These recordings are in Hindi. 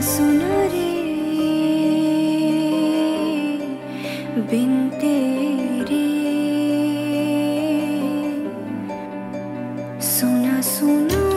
सुन रे। बिन सुना सुना।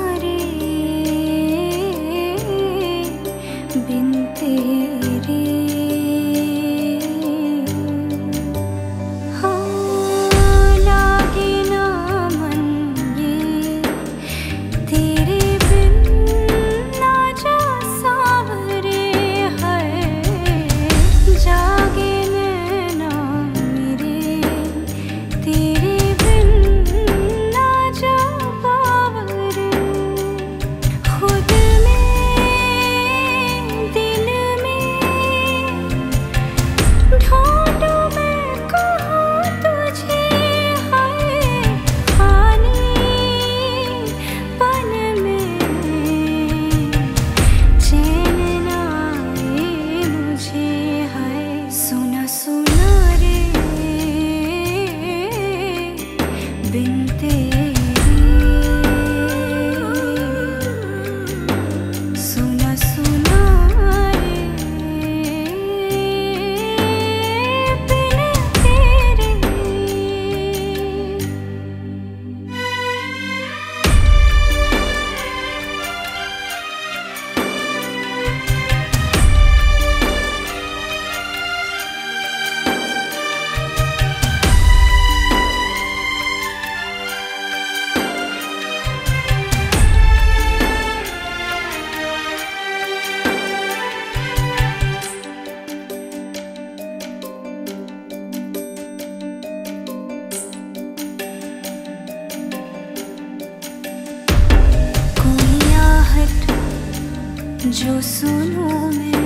जो सुनो मैं।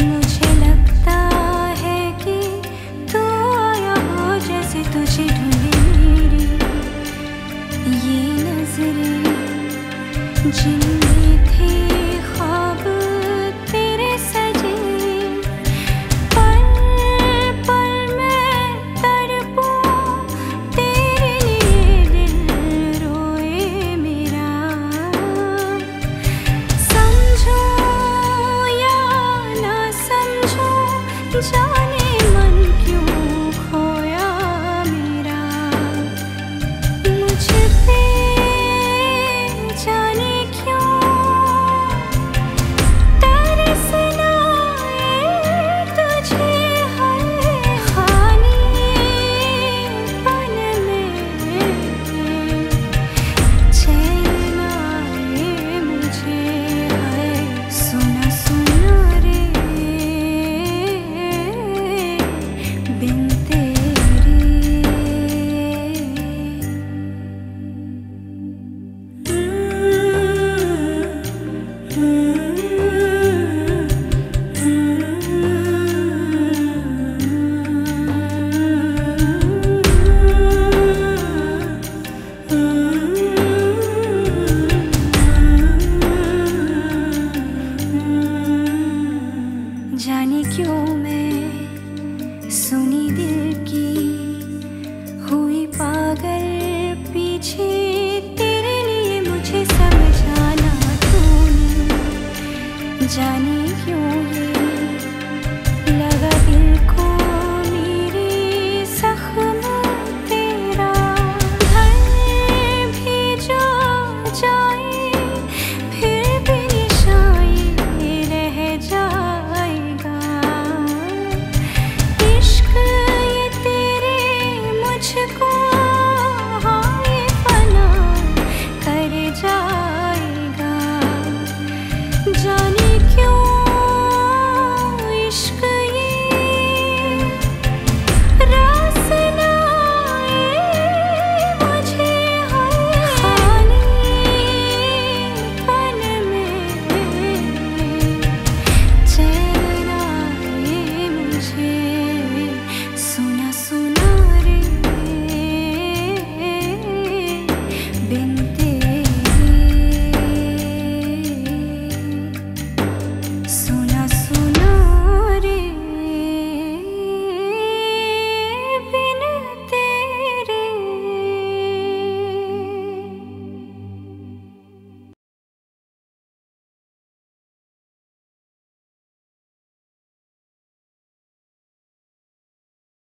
मुझे लगता है कि तू जैसे तुझे थी Trái जाने क्यों मैं सुनी दिल की हुई पागल पीछे? जाने क्यों